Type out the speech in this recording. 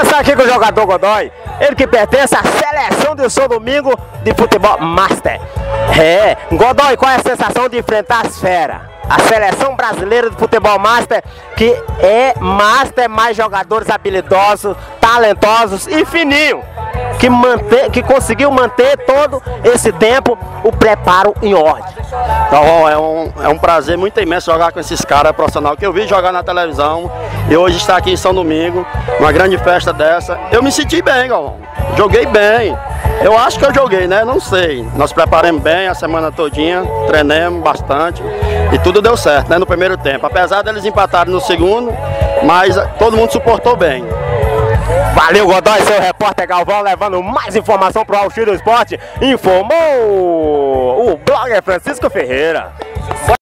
conversar aqui com o jogador Godoy, ele que pertence à seleção de São Domingo de futebol Master. É, Godoy, qual é a sensação de enfrentar as feras? A seleção brasileira de futebol Master, que é Master mais jogadores habilidosos, talentosos e fininho, que, manter, que conseguiu manter todo esse tempo o preparo em ordem. Então, é, um, é um prazer muito imenso jogar com esses caras profissionais que eu vi jogar na televisão e hoje estar aqui em São Domingo, uma grande festa dessa. Eu me senti bem, Galvão. Joguei bem. Eu acho que eu joguei, né? Não sei. Nós preparamos bem a semana todinha, treinamos bastante e tudo deu certo, né? No primeiro tempo. Apesar deles empatarem no segundo, mas todo mundo suportou bem. Valeu, Godoy, seu repórter Galvão, levando mais informação para o Alxiro Esporte. Informou o blogger Francisco Ferreira.